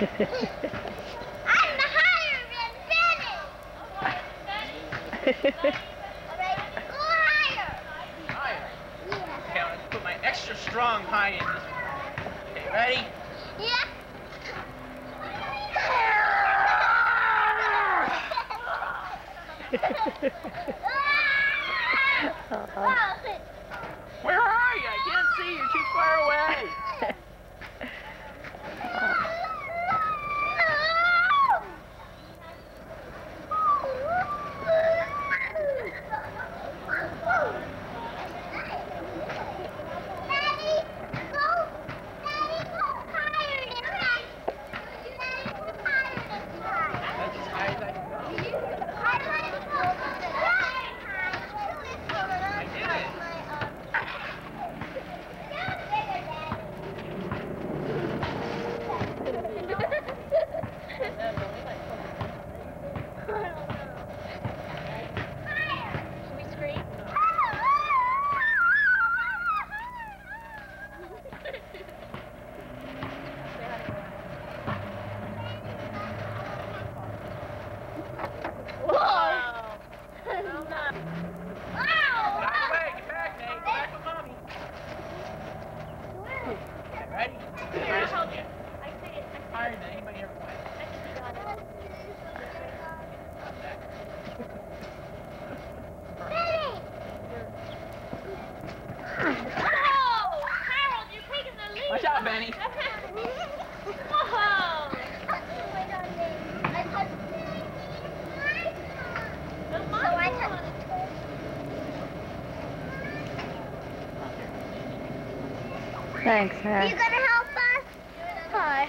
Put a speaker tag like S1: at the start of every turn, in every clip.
S1: I'm higher than Benny. All right, go higher.
S2: Higher.
S1: Yeah.
S2: Okay, I'm gonna put my extra strong high in this. Okay, ready?
S1: Yeah.
S2: Where are you? I can't see. You're too far away.
S1: Daddy, go. Daddy, go higher this time. Daddy, go higher this time.
S2: That's as high as I can go.
S1: I want to go higher.
S2: I did it.
S1: Should we scream?
S3: Whoa!
S2: Get out of the way. Get back, Nate. Get back with mommy. Okay, ready? Higher than you. Higher than anybody ever went.
S3: Whoa! Harold, you're taking the lead.
S2: Watch out, Benny.
S3: Whoa!
S1: So
S4: Thanks,
S1: You
S4: huh?
S1: gonna help us? Hi.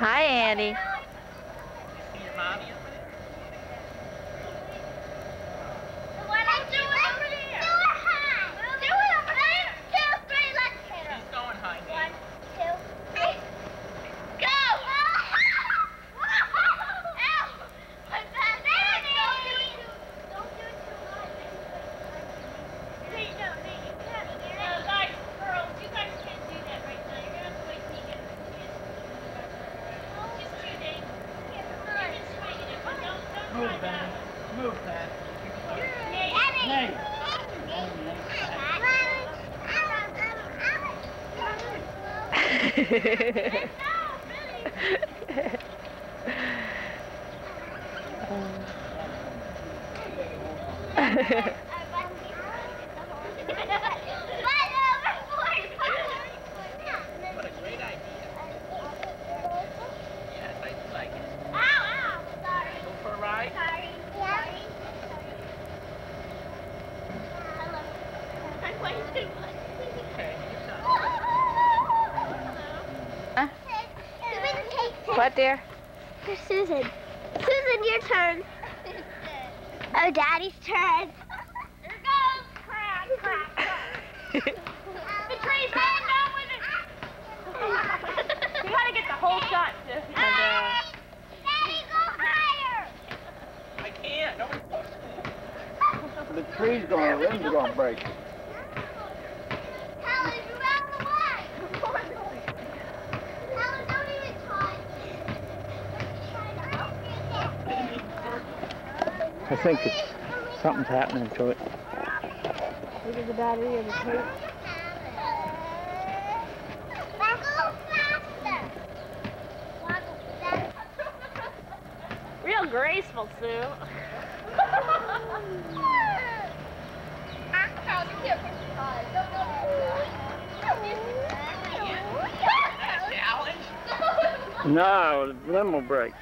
S4: Hi, Andy.
S2: You see your mommy over there?
S1: What I do it over there. Do it high. Do it over there. Two, three, let's hit her.
S2: She's going high,
S1: One,
S2: Nate.
S1: two, three. Go! Ow! My bad. Don't do it too, don't do it too much.
S3: Hey, no, Nate, you can't. Uh, guys, girls, you guys can't do that right now. You're gonna have to wait till you get a chance. Just two days. You're just swinging it, but don't, don't try
S2: Move,
S3: that.
S2: Benny. Move, Pat.
S3: Nate,
S2: Nate. What a great idea. Yes, I like it. Go for a ride.
S3: I'm way too much.
S2: Okay, you're done.
S4: What, dear?
S1: Susan. Susan, your turn. Oh, Daddy's turn.
S3: Here goes. Crack, crack, crack. The tree's going down with it. You gotta get the whole shot, Sis.
S1: Daddy, go higher.
S2: I can't. Nobody's
S5: The tree's gonna, the limbs are gonna break.
S1: Helen, you're out of the way. Helen, don't even try.
S5: I think it's, something's happening to it.
S4: Either the battery or the tape.
S3: Real graceful, Sue.
S5: No, the limo break.